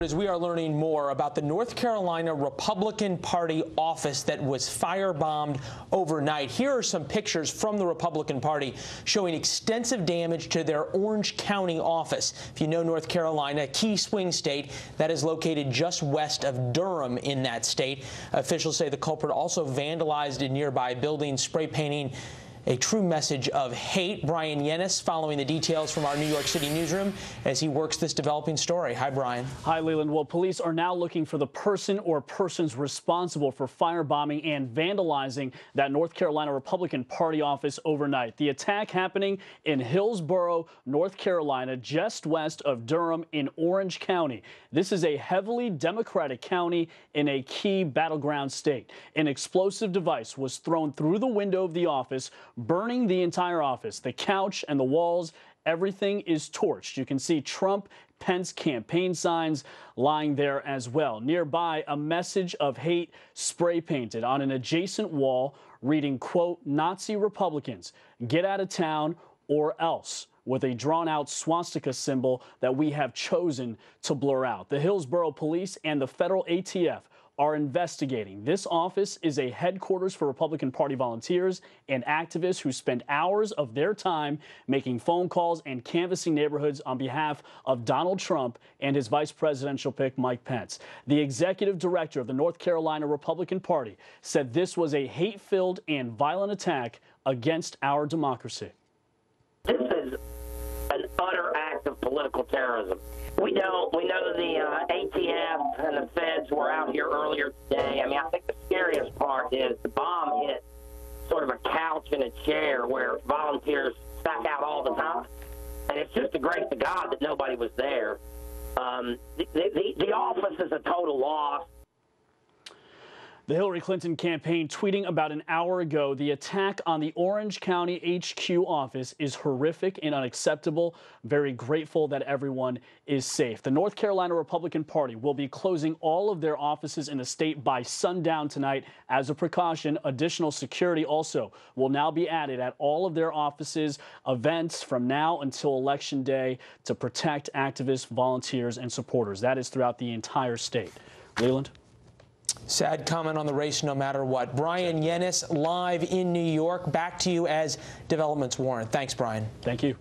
As we are learning more about the North Carolina Republican Party office that was firebombed overnight. Here are some pictures from the Republican Party showing extensive damage to their Orange County office. If you know North Carolina, a key swing state that is located just west of Durham in that state. Officials say the culprit also vandalized a nearby building, spray painting a true message of hate. Bryan Llenas following the details from our New York City newsroom as he works this developing story. Hi, Bryan. Hi, Leland. Well, police are now looking for the person or persons responsible for firebombing and vandalizing that North Carolina Republican Party office overnight. The attack happening in Hillsborough, North Carolina, just west of Durham in Orange County. This is a heavily Democratic county in a key battleground state. An explosive device was thrown through the window of the office, burning the entire office, the couch and the walls. Everything is torched. You can see Trump Pence campaign signs lying there as well. Nearby, a message of hate spray painted on an adjacent wall reading, quote, Nazi Republicans, get out of town or else with a drawn out swastika symbol that we have chosen to blur out. The Hillsborough Police and the federal ATF are investigating. This office is a headquarters for Republican Party volunteers and activists who spend hours of their time making phone calls and canvassing neighborhoods on behalf of Donald Trump and his vice presidential pick, Mike Pence. The executive director of the North Carolina Republican Party said this was a hate filled and violent attack against our democracy. This is an utter act of political terrorism. We know we know the uh, ATF and the feds were out here earlier today. I mean, I think the scariest part is the bomb hit sort of a couch and a chair where volunteers stack out all the time, and it's just a grace of God that nobody was there. Um, the, the, the office is a total loss. The Hillary Clinton campaign tweeting about an hour ago the attack on the Orange County HQ office is horrific and unacceptable. Very grateful that everyone is safe. The North Carolina Republican Party will be closing all of their offices in the state by sundown tonight. As a precaution, additional security also will now be added at all of their offices, events from now until Election Day to protect activists, volunteers, and supporters. That is throughout the entire state. Leland? Sad comment on the race no matter what. Bryan Llenas live in New York. Back to you as developments warrant. Thanks, Bryan. Thank you.